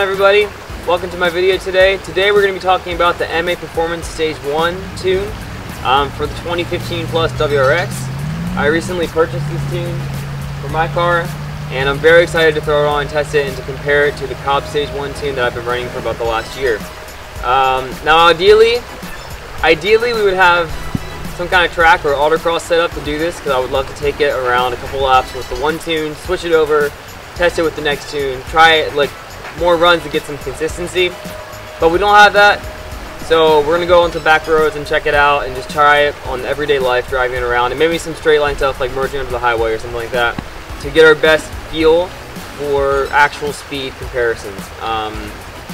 everybody? Welcome to my video today. Today we're going to be talking about the MA Performance Stage 1 tune um, for the 2015 Plus WRX. I recently purchased this tune for my car and I'm very excited to throw it on and test it and to compare it to the Cobb Stage 1 tune that I've been running for about the last year. Um, now ideally, ideally we would have some kind of track or autocross set up to do this because I would love to take it around a couple laps with the one tune, switch it over, test it with the next tune, try it like more runs to get some consistency. But we don't have that, so we're gonna go into back roads and check it out and just try it on everyday life driving around and maybe some straight line stuff like merging onto the highway or something like that to get our best feel for actual speed comparisons. Um,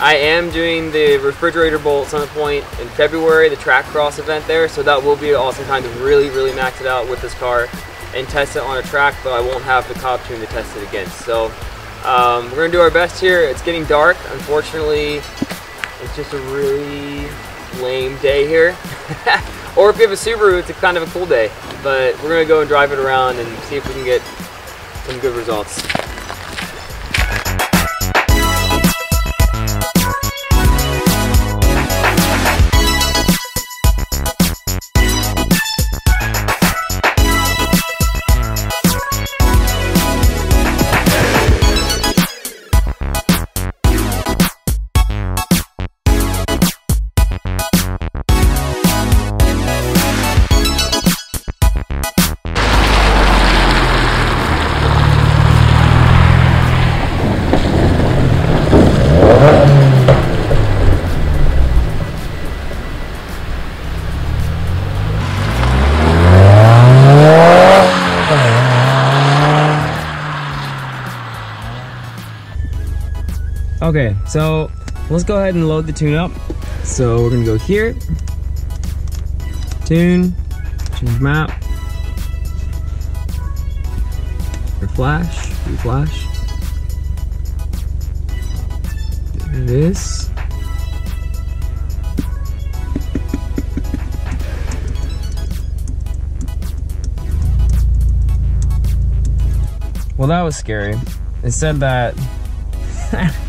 I am doing the refrigerator bowl at Summit Point in February, the track cross event there, so that will be awesome time to really, really max it out with this car and test it on a track, but I won't have the Cobb tune to test it against. So um, we're gonna do our best here. It's getting dark. Unfortunately, it's just a really lame day here. or if you have a Subaru, it's a kind of a cool day. But we're gonna go and drive it around and see if we can get some good results. Okay, so let's go ahead and load the tune up. So we're gonna go here, tune, change map, reflash, reflash. There it is. Well, that was scary. It said that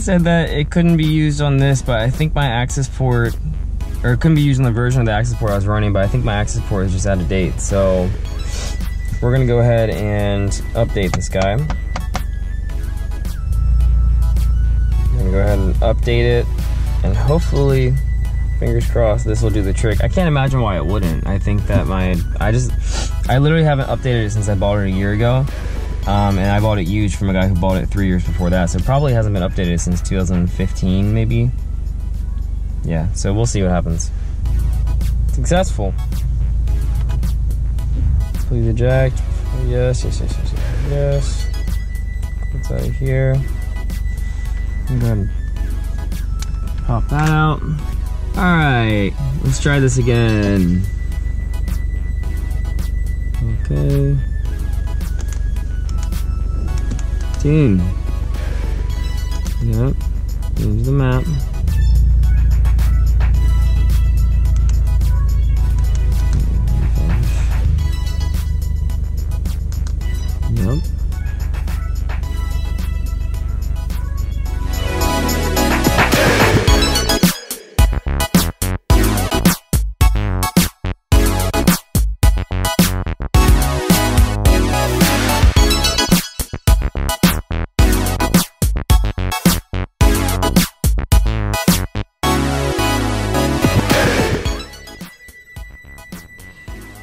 said that it couldn't be used on this, but I think my access port, or it couldn't be used on the version of the access port I was running, but I think my access port is just out of date. So we're gonna go ahead and update this guy. I'm gonna go ahead and update it, and hopefully, fingers crossed, this will do the trick. I can't imagine why it wouldn't. I think that my, I just, I literally haven't updated it since I bought it a year ago. Um, and I bought it used from a guy who bought it three years before that, so it probably hasn't been updated since 2015, maybe. Yeah, so we'll see what happens. Successful. Please eject. Yes, yes, yes, yes, yes. yes. What's out of here? I'm gonna pop that out. All right, let's try this again. Okay. Yep. Here's the map.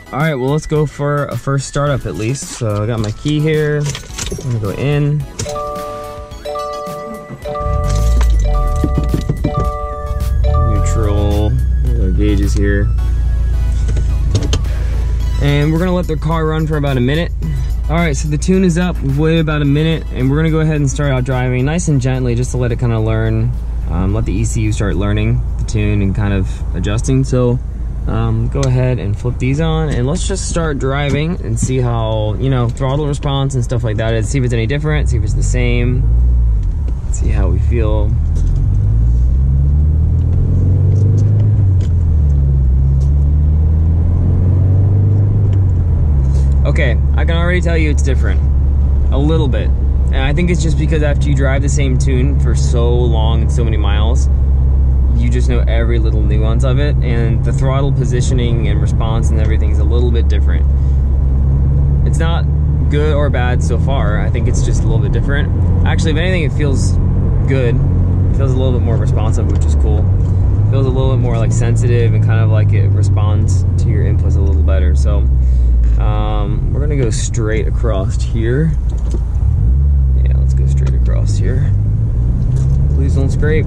All right, well, let's go for a first startup at least. So I got my key here. I'm gonna go in. Neutral, gauges here. And we're gonna let the car run for about a minute. All right, so the tune is up. We've waited about a minute and we're gonna go ahead and start out driving nice and gently just to let it kind of learn, um, let the ECU start learning the tune and kind of adjusting. So um, go ahead and flip these on and let's just start driving and see how, you know, throttle response and stuff like that is. See if it's any different, see if it's the same, see how we feel. Okay, I can already tell you it's different. A little bit. And I think it's just because after you drive the same tune for so long and so many miles, you just know every little nuance of it. And the throttle positioning and response and everything is a little bit different. It's not good or bad so far. I think it's just a little bit different. Actually, if anything, it feels good. It feels a little bit more responsive, which is cool. It feels a little bit more like sensitive and kind of like it responds to your inputs a little better. So um, we're gonna go straight across here. Yeah, let's go straight across here. Please don't scrape.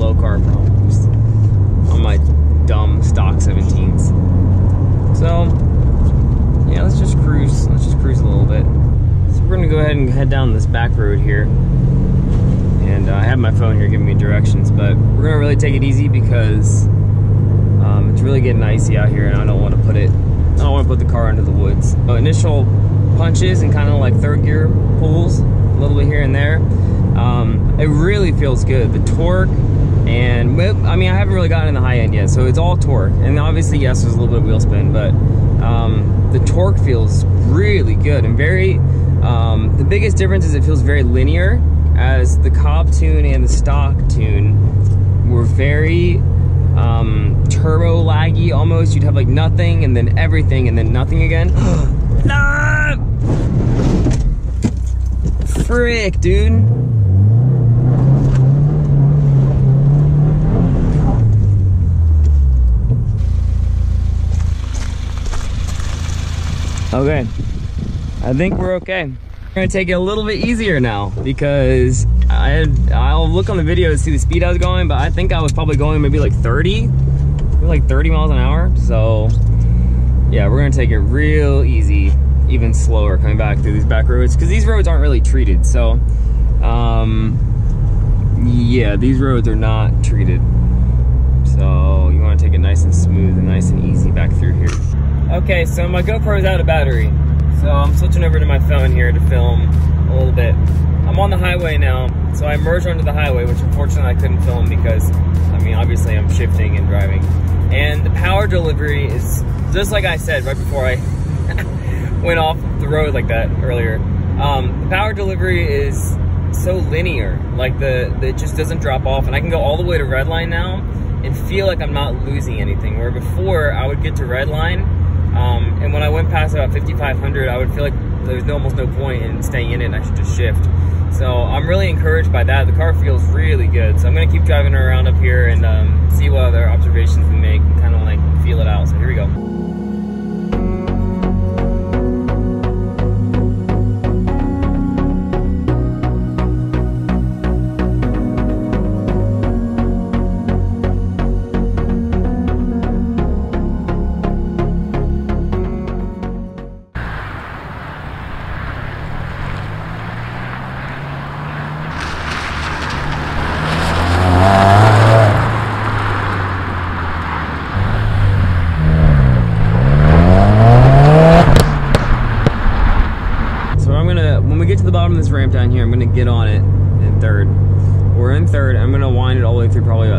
Low car problems on my dumb stock 17s. So yeah, let's just cruise. Let's just cruise a little bit. So we're gonna go ahead and head down this back road here. And uh, I have my phone here giving me directions, but we're gonna really take it easy because um, it's really getting icy out here and I don't wanna put it, I don't wanna put the car into the woods. So initial punches and kind of like third gear pulls, a little bit here and there. Um, it really feels good. The torque, and I mean, I haven't really gotten in the high end yet, so it's all torque. And obviously, yes, there's a little bit of wheel spin, but um, the torque feels really good and very, um, the biggest difference is it feels very linear as the Cobb tune and the stock tune were very um, turbo laggy almost. You'd have like nothing and then everything and then nothing again. nah! Frick, dude. Okay, I think we're okay. We're gonna take it a little bit easier now because I I'll look on the video to see the speed I was going, but I think I was probably going maybe like 30, maybe like 30 miles an hour. So yeah, we're gonna take it real easy, even slower coming back through these back roads because these roads aren't really treated. So um, yeah, these roads are not treated. So you wanna take it nice and smooth and nice and easy back through here. Okay, so my GoPro is out of battery. So I'm switching over to my phone here to film a little bit. I'm on the highway now, so I merged onto the highway, which unfortunately I couldn't film because, I mean, obviously I'm shifting and driving. And the power delivery is, just like I said right before I went off the road like that earlier, um, the power delivery is so linear. Like the, the, it just doesn't drop off. And I can go all the way to redline now and feel like I'm not losing anything. Where before I would get to redline um, and when I went past about 5,500, I would feel like there was almost no point in staying in it and I should just shift. So I'm really encouraged by that. The car feels really good. So I'm gonna keep driving around up here and um, see what other observations we make and kind of like feel it out. So here we go.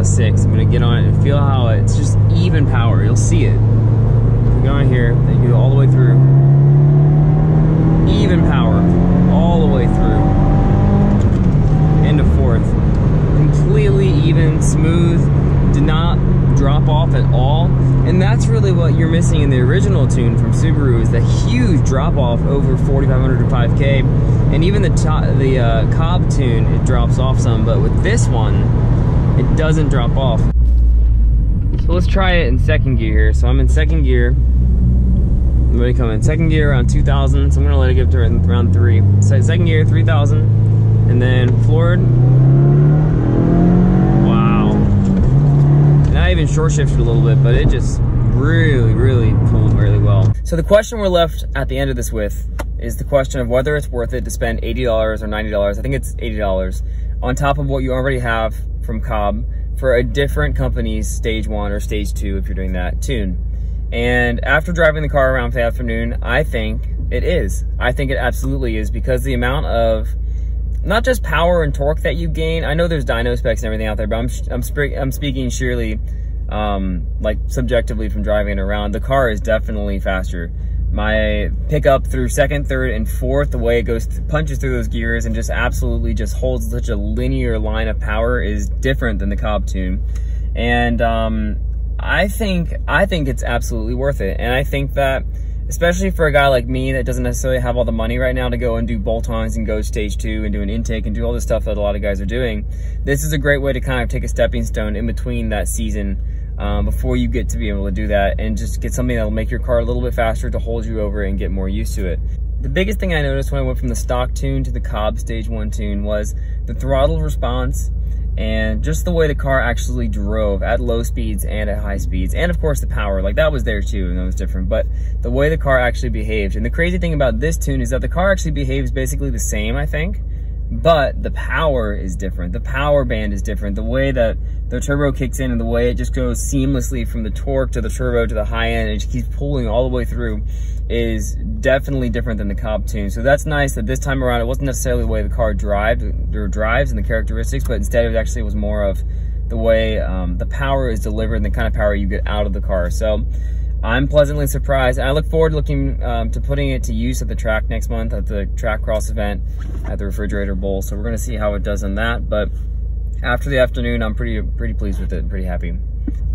About six. I'm gonna get on it and feel how it's just even power. You'll see it. You go in here, then you go all the way through. Even power, all the way through. Into fourth. Completely even, smooth, did not drop off at all. And that's really what you're missing in the original tune from Subaru is the huge drop off over 4,500 to 5K. And even the top the uh, Cobb tune, it drops off some, but with this one, it doesn't drop off. So let's try it in second gear here. So I'm in second gear. I'm to come in second gear around 2,000. So I'm to let it get to around three. So second gear, 3,000. And then floored, Wow. And I even short shifted a little bit, but it just really, really pulled really well. So the question we're left at the end of this with is the question of whether it's worth it to spend $80 or $90, I think it's $80, on top of what you already have from Cobb for a different company's stage one or stage two if you're doing that tune. And after driving the car around for the afternoon, I think it is. I think it absolutely is because the amount of not just power and torque that you gain. I know there's dyno specs and everything out there, but I'm I'm, I'm speaking surely um, like subjectively from driving it around. The car is definitely faster. My pickup through second, third, and fourth, the way it goes, punches through those gears and just absolutely just holds such a linear line of power is different than the Cobb tune. And um, I think I think it's absolutely worth it. And I think that especially for a guy like me that doesn't necessarily have all the money right now to go and do bolt-ons and go stage two and do an intake and do all the stuff that a lot of guys are doing, this is a great way to kind of take a stepping stone in between that season um, before you get to be able to do that and just get something that'll make your car a little bit faster to hold you over and get more used to it. The biggest thing I noticed when I went from the stock tune to the Cobb Stage 1 tune was the throttle response and just the way the car actually drove at low speeds and at high speeds. And of course the power like that was there too and that was different. But the way the car actually behaved. And the crazy thing about this tune is that the car actually behaves basically the same I think but the power is different. The power band is different. The way that the turbo kicks in and the way it just goes seamlessly from the torque to the turbo to the high end and it keeps pulling all the way through is definitely different than the Cobb tune. So that's nice that this time around it wasn't necessarily the way the car drives or drives and the characteristics, but instead it actually was more of the way um, the power is delivered and the kind of power you get out of the car. So I'm pleasantly surprised. I look forward to looking um, to putting it to use at the track next month at the track cross event at the refrigerator bowl. So we're gonna see how it does on that. But after the afternoon, I'm pretty pretty pleased with it, and pretty happy.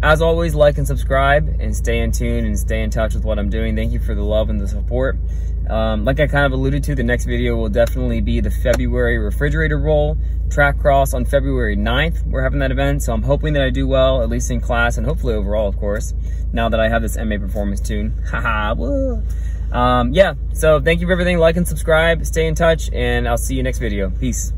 As always, like and subscribe and stay in tune and stay in touch with what I'm doing. Thank you for the love and the support. Um, like I kind of alluded to, the next video will definitely be the February refrigerator bowl track cross on February 9th. We're having that event, so I'm hoping that I do well, at least in class and hopefully overall, of course, now that I have this MA performance tune. Haha, woo. Um, yeah, so thank you for everything. Like and subscribe, stay in touch, and I'll see you next video. Peace.